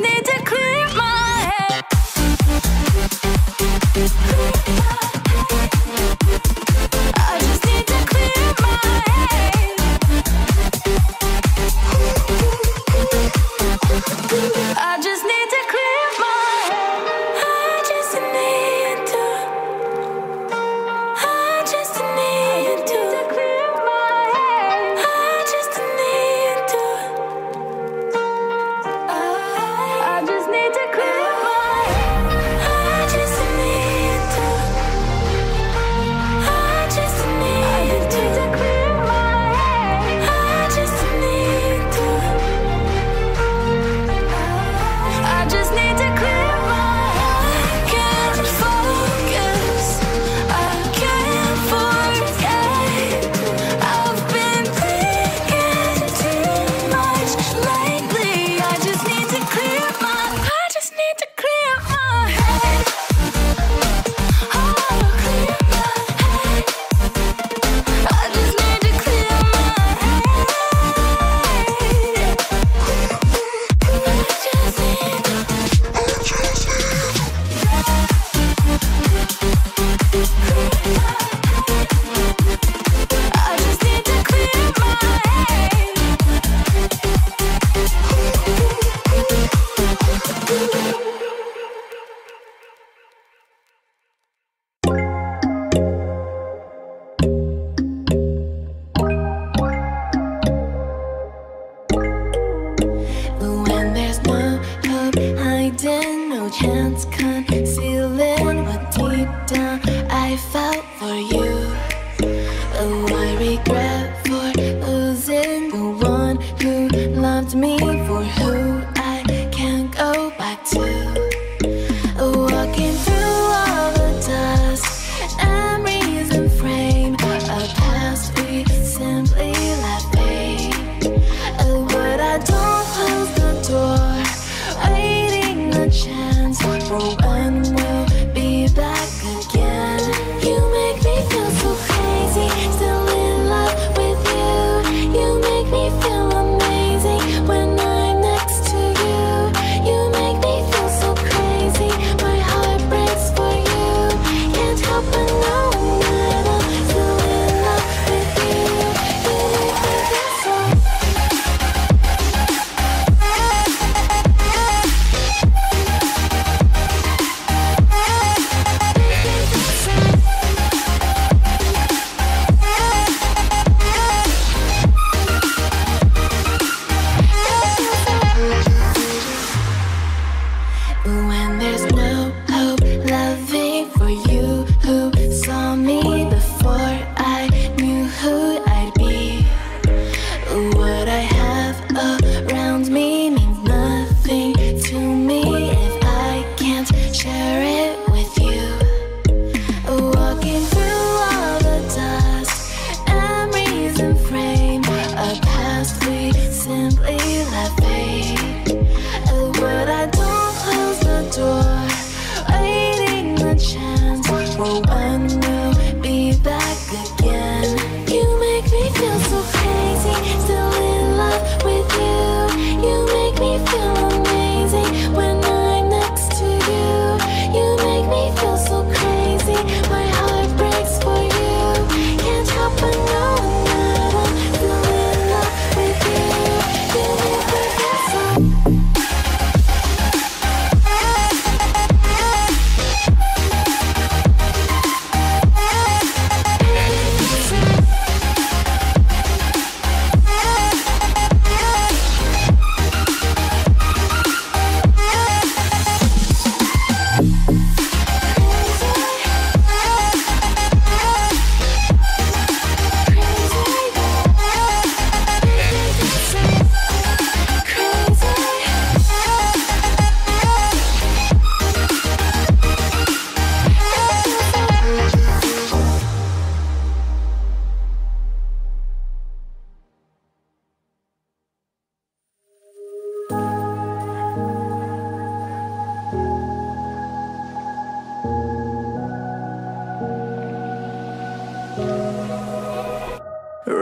내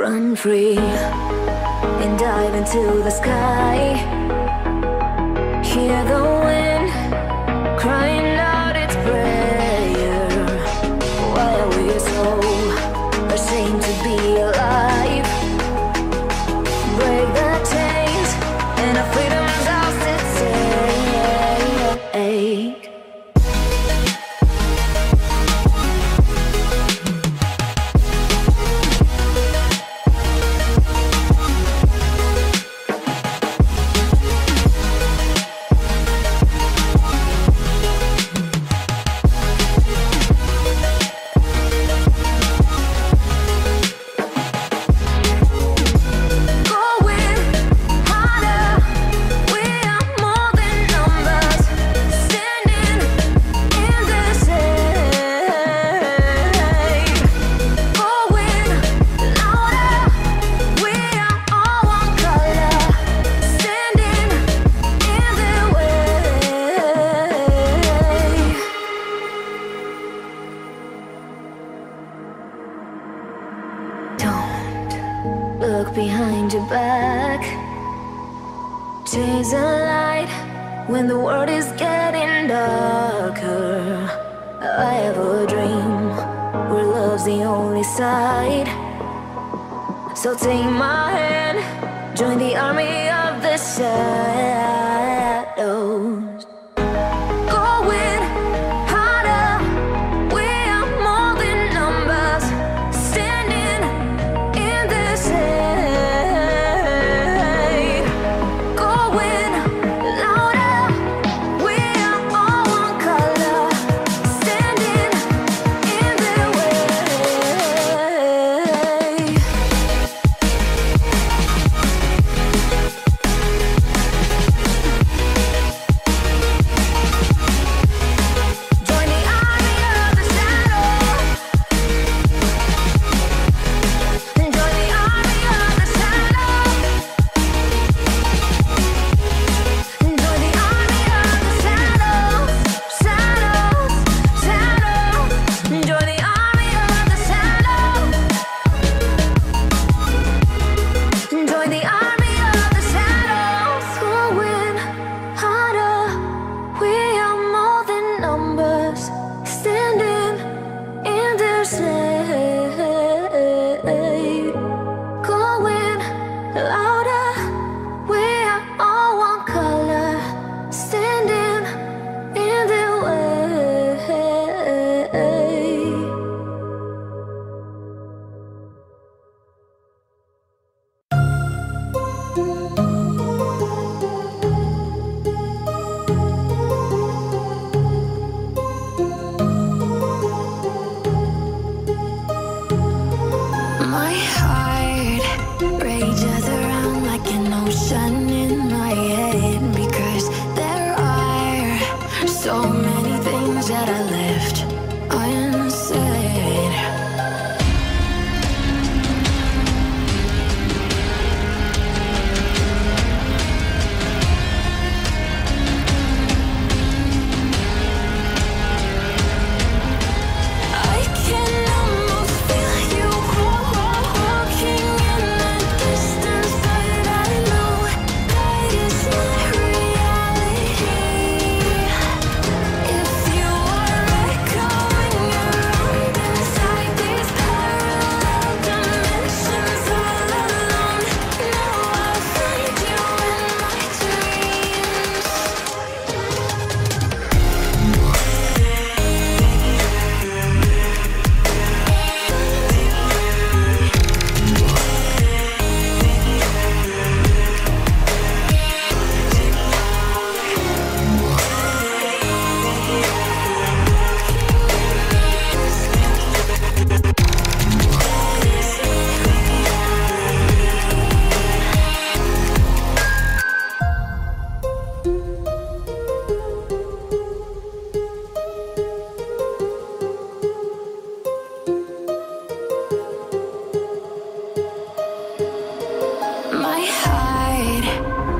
Run free and dive into the sky. Hear the So take my hand, join the army of the shadows.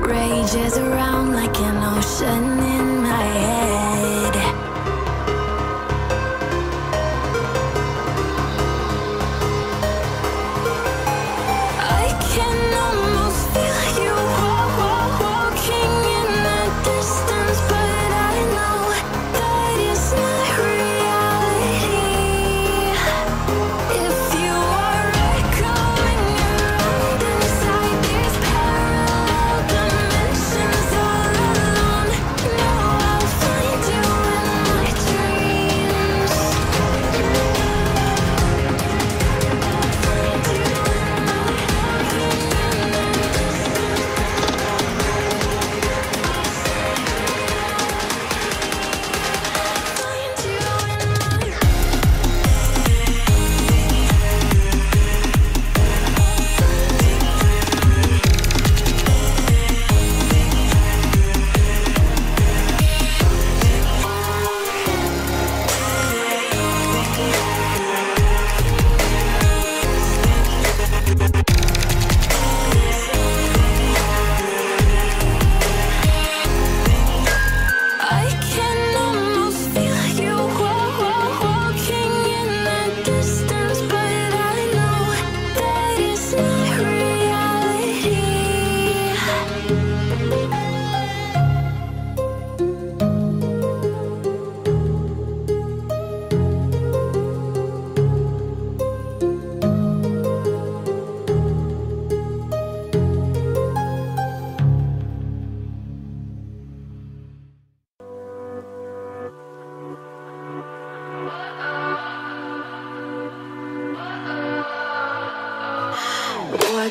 rages around like an ocean.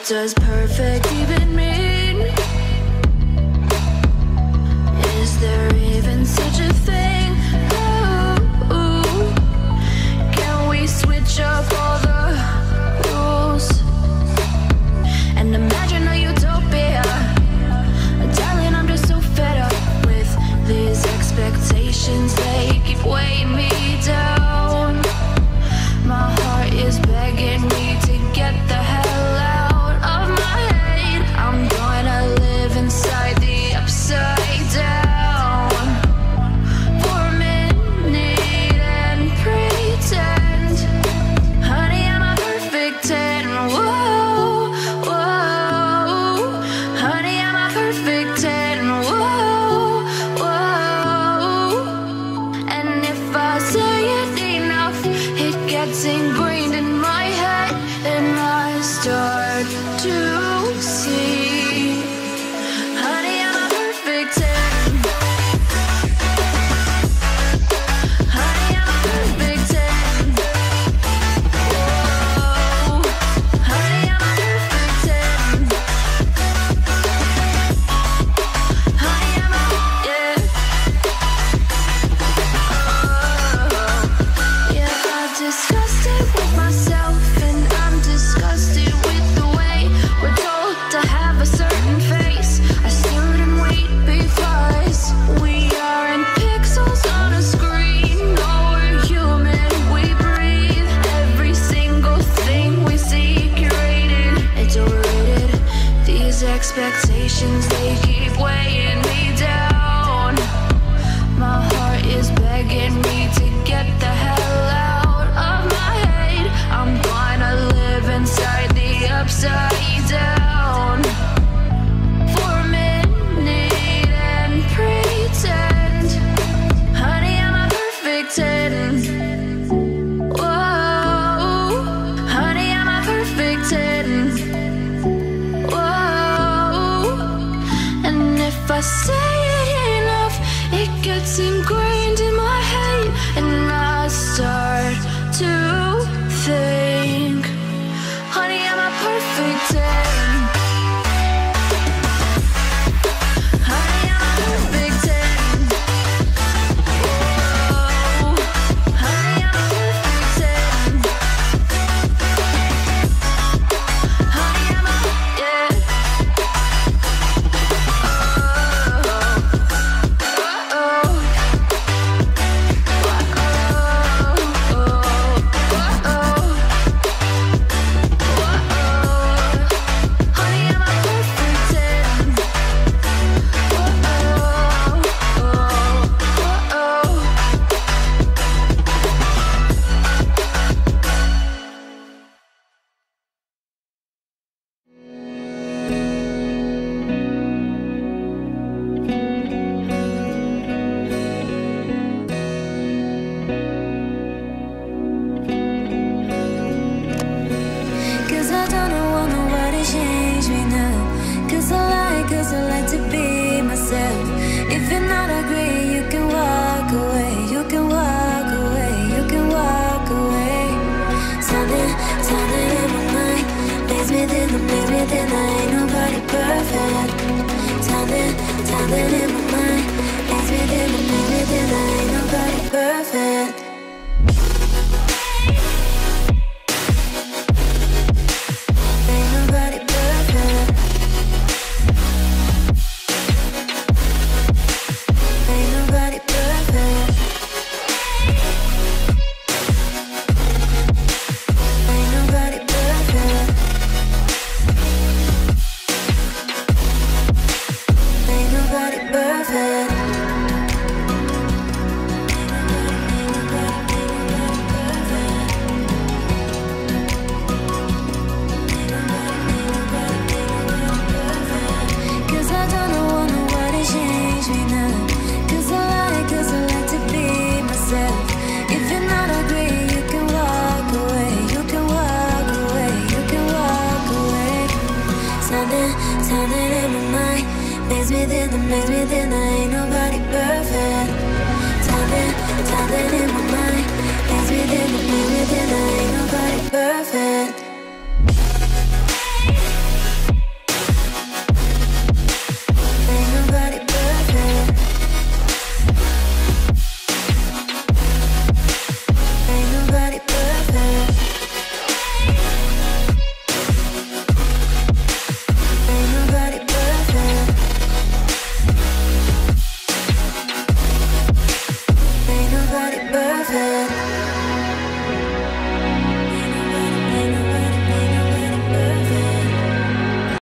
just perfect These expectations, they keep weighing me down. My heart is begging me to get the hell I say it enough, it gets ingrained in my head, and I start to think. makes me think I ain't nobody perfect. In my mind, makes me think, makes ain't nobody perfect.